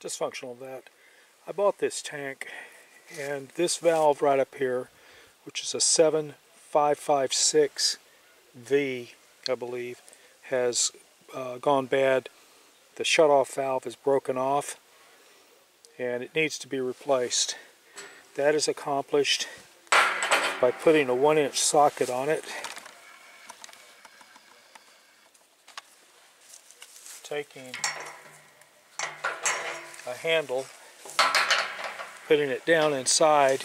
dysfunctional vet. I bought this tank and this valve right up here, which is a 7556V, I believe, has uh, gone bad. The shutoff valve is broken off and it needs to be replaced. That is accomplished by putting a one inch socket on it taking a handle, putting it down inside.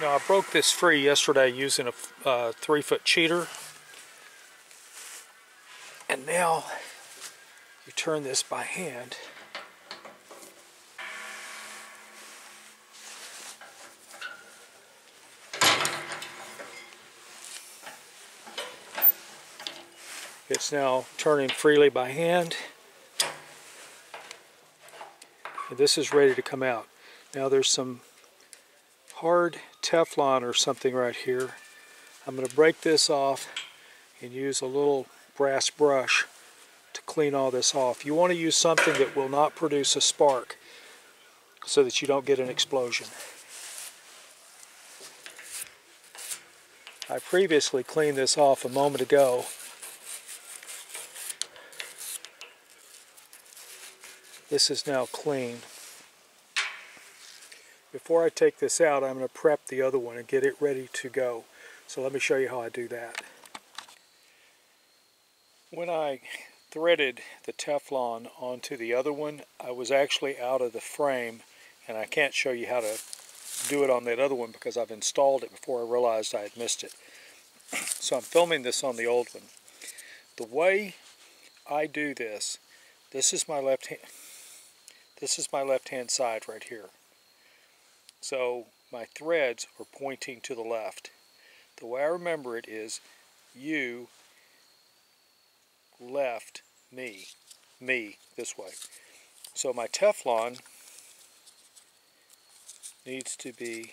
Now I broke this free yesterday using a uh, three foot cheater. And now you turn this by hand. It's now turning freely by hand. And this is ready to come out. Now there's some hard Teflon or something right here. I'm going to break this off and use a little brass brush to clean all this off. You want to use something that will not produce a spark so that you don't get an explosion. I previously cleaned this off a moment ago This is now clean. Before I take this out, I'm going to prep the other one and get it ready to go. So let me show you how I do that. When I threaded the Teflon onto the other one, I was actually out of the frame and I can't show you how to do it on that other one because I've installed it before I realized I had missed it. so I'm filming this on the old one. The way I do this, this is my left hand, this is my left hand side right here. So my threads are pointing to the left. The way I remember it is you left me, me this way. So my Teflon needs to be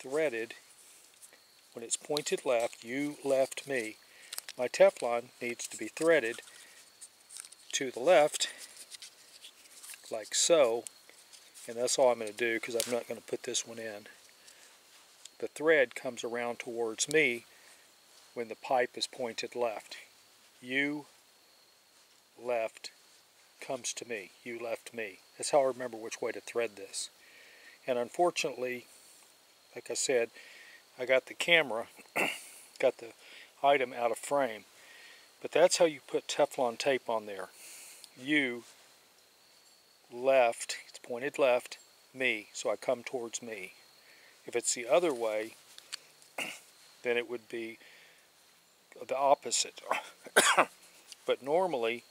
threaded when it's pointed left, you left me. My Teflon needs to be threaded to the left like so. And that's all I'm going to do because I'm not going to put this one in. The thread comes around towards me when the pipe is pointed left. You left comes to me. You left me. That's how I remember which way to thread this. And unfortunately, like I said, I got the camera, got the item out of frame. But that's how you put Teflon tape on there. You left, it's pointed left, me, so I come towards me. If it's the other way, then it would be the opposite. but normally,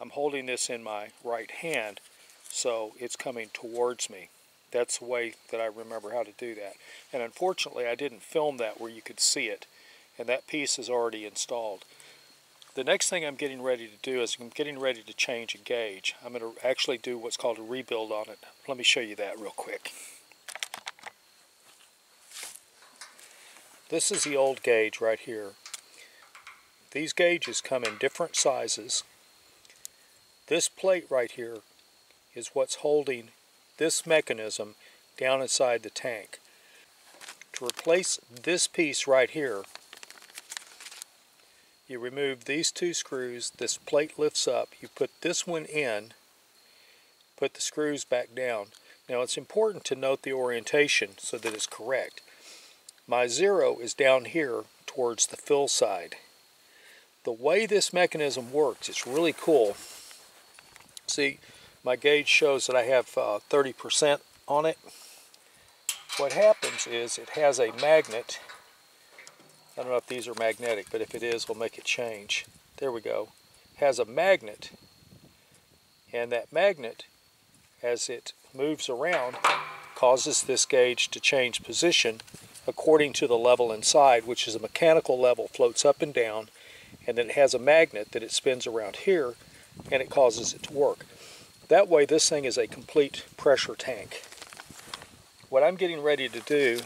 I'm holding this in my right hand, so it's coming towards me. That's the way that I remember how to do that. And unfortunately, I didn't film that where you could see it, and that piece is already installed. The next thing I'm getting ready to do is I'm getting ready to change a gauge. I'm going to actually do what's called a rebuild on it. Let me show you that real quick. This is the old gauge right here. These gauges come in different sizes. This plate right here is what's holding this mechanism down inside the tank. To replace this piece right here, you remove these two screws, this plate lifts up, you put this one in, put the screws back down. Now it's important to note the orientation so that it's correct. My zero is down here towards the fill side. The way this mechanism works, it's really cool. See, my gauge shows that I have 30% uh, on it. What happens is it has a magnet I don't know if these are magnetic, but if it is, we'll make it change. There we go. Has a magnet, and that magnet, as it moves around, causes this gauge to change position according to the level inside, which is a mechanical level, floats up and down, and then it has a magnet that it spins around here, and it causes it to work. That way, this thing is a complete pressure tank. What I'm getting ready to do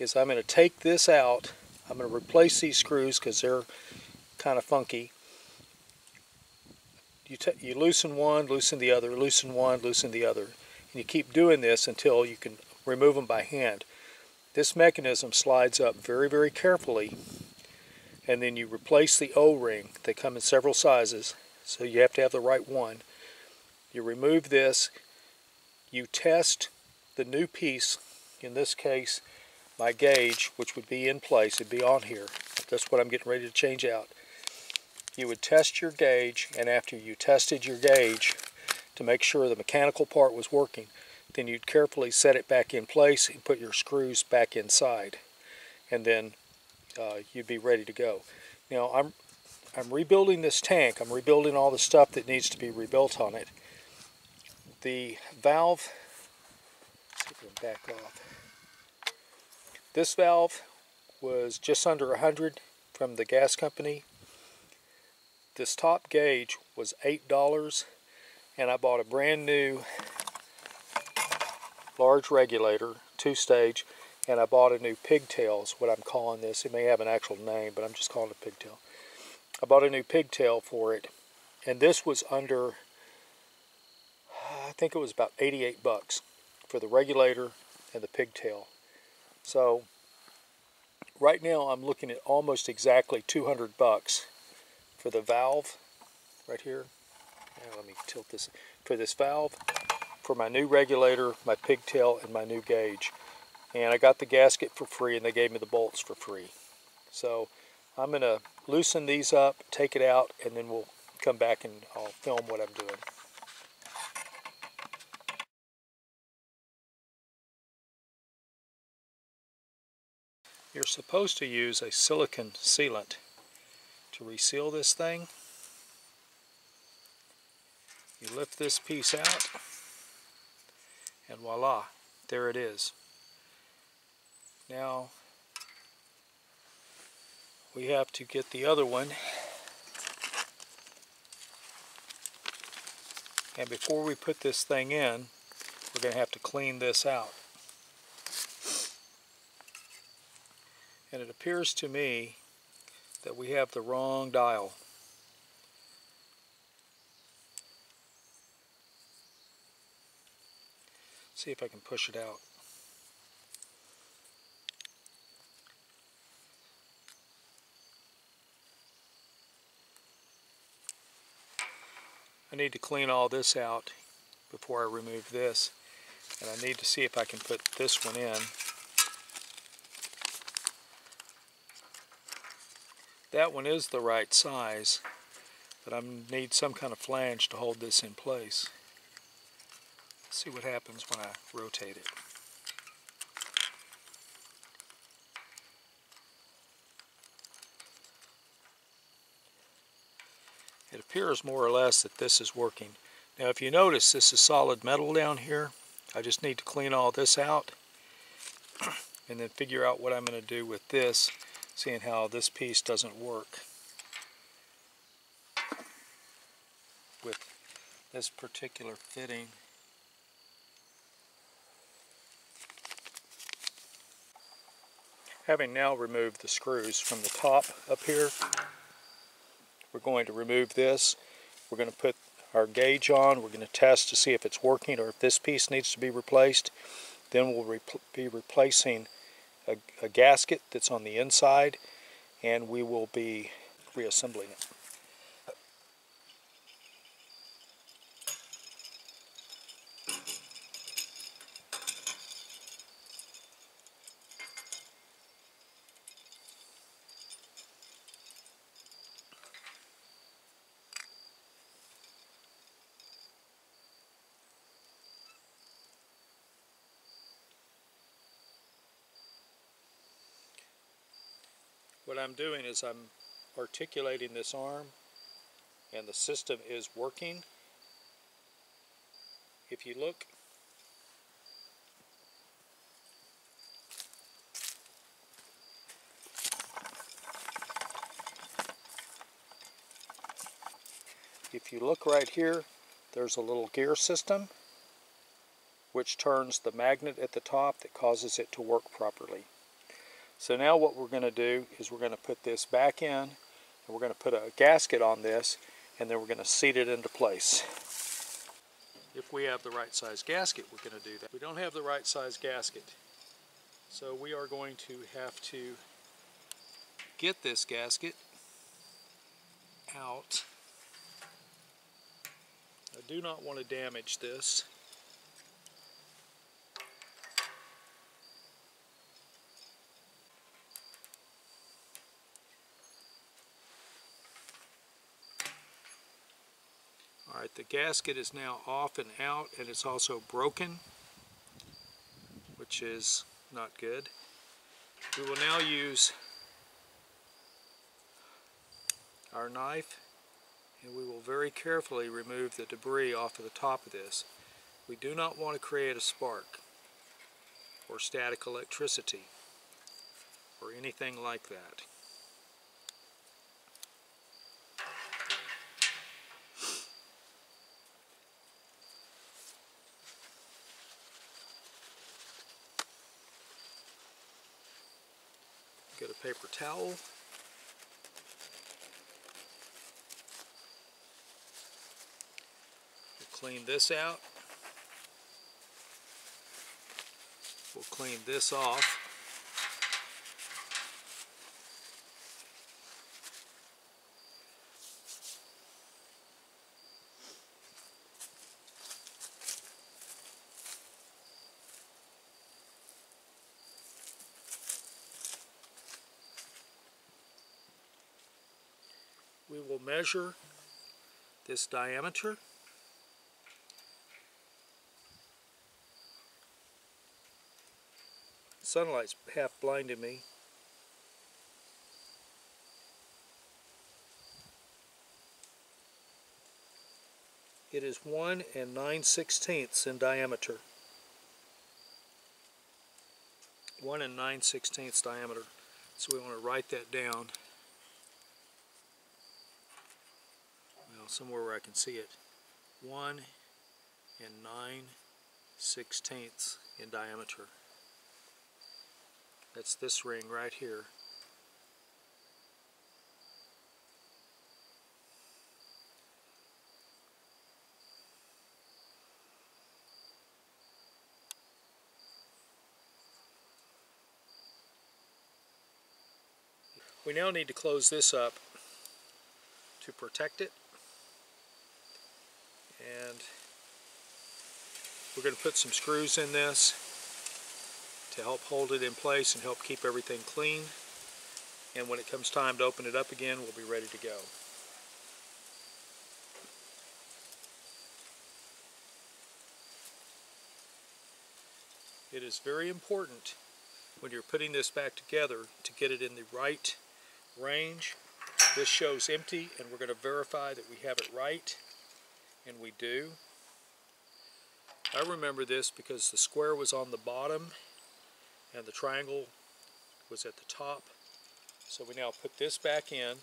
is I'm going to take this out I'm going to replace these screws because they're kind of funky. you, you loosen one, loosen the other, loosen one, loosen the other. And you keep doing this until you can remove them by hand. This mechanism slides up very, very carefully and then you replace the O-ring. They come in several sizes, so you have to have the right one. You remove this, you test the new piece, in this case my gauge, which would be in place, it'd be on here. That's what I'm getting ready to change out. You would test your gauge, and after you tested your gauge to make sure the mechanical part was working, then you'd carefully set it back in place and put your screws back inside. And then uh, you'd be ready to go. Now I'm I'm rebuilding this tank. I'm rebuilding all the stuff that needs to be rebuilt on it. The valve, back off. This valve was just under 100 from the gas company. This top gauge was $8 and I bought a brand new large regulator, two stage, and I bought a new pigtail is what I'm calling this. It may have an actual name, but I'm just calling it a pigtail. I bought a new pigtail for it, and this was under, I think it was about 88 bucks for the regulator and the pigtail. So right now I'm looking at almost exactly 200 bucks for the valve right here. Now let me tilt this for this valve, for my new regulator, my pigtail, and my new gauge and I got the gasket for free and they gave me the bolts for free. So I'm going to loosen these up, take it out, and then we'll come back and I'll film what I'm doing. You're supposed to use a silicon sealant to reseal this thing. You lift this piece out and voila, there it is. Now we have to get the other one. And before we put this thing in, we're going to have to clean this out. And it appears to me that we have the wrong dial. See if I can push it out. I need to clean all this out before I remove this. And I need to see if I can put this one in. That one is the right size, but I need some kind of flange to hold this in place. Let's see what happens when I rotate it. it appears more or less that this is working. Now if you notice this is solid metal down here. I just need to clean all this out and then figure out what I'm going to do with this, seeing how this piece doesn't work with this particular fitting. Having now removed the screws from the top up here, we're going to remove this. We're going to put our gauge on. We're going to test to see if it's working or if this piece needs to be replaced. Then we'll re be replacing a, gasket that's on the inside and we will be reassembling it. What I'm doing is I'm articulating this arm and the system is working. If you look if you look right here there's a little gear system which turns the magnet at the top that causes it to work properly. So now what we're going to do is we're going to put this back in and we're going to put a gasket on this and then we're going to seat it into place. If we have the right size gasket, we're going to do that. We don't have the right size gasket, so we are going to have to get this gasket out. I do not want to damage this. The gasket is now off and out and it's also broken, which is not good. We will now use our knife and we will very carefully remove the debris off of the top of this. We do not want to create a spark or static electricity or anything like that. Paper towel. We'll clean this out. We'll clean this off. Will measure this diameter sunlight's half blinding me. It is 1 and 9 sixteenths in diameter. 1 and 9 sixteenths diameter. So we want to write that down. Somewhere where I can see it. 1 and 9 sixteenths in diameter. That's this ring right here. We now need to close this up to protect it and we're going to put some screws in this to help hold it in place and help keep everything clean. And when it comes time to open it up again, we'll be ready to go. It is very important when you're putting this back together to get it in the right range. This shows empty and we're going to verify that we have it right and we do. I remember this because the square was on the bottom and the triangle was at the top. So we now put this back in.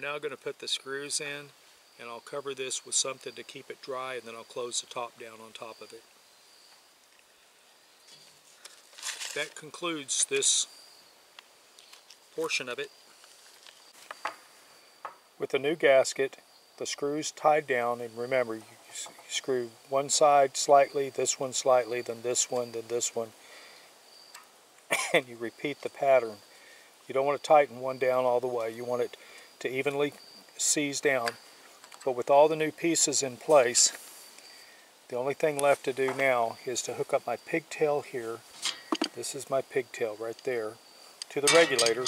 Now going to put the screws in and I'll cover this with something to keep it dry and then I'll close the top down on top of it. that concludes this portion of it. With the new gasket, the screws tied down, and remember, you screw one side slightly, this one slightly, then this one, then this one, and you repeat the pattern. You don't want to tighten one down all the way. You want it to evenly seize down. But with all the new pieces in place, the only thing left to do now is to hook up my pigtail here this is my pigtail right there to the regulator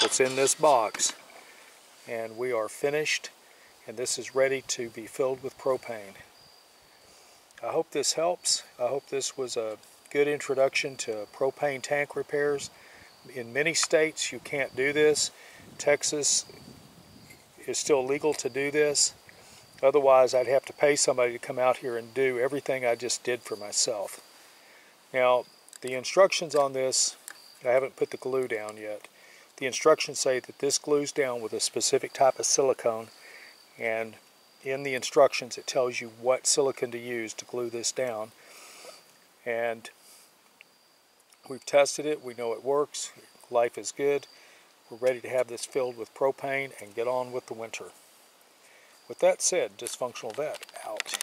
that's in this box and we are finished and this is ready to be filled with propane. I hope this helps. I hope this was a good introduction to propane tank repairs. In many states you can't do this. Texas is still legal to do this. Otherwise I'd have to pay somebody to come out here and do everything I just did for myself. Now the instructions on this, I haven't put the glue down yet, the instructions say that this glues down with a specific type of silicone and in the instructions it tells you what silicone to use to glue this down. And we've tested it. We know it works. Life is good we're ready to have this filled with propane and get on with the winter. With that said dysfunctional vet out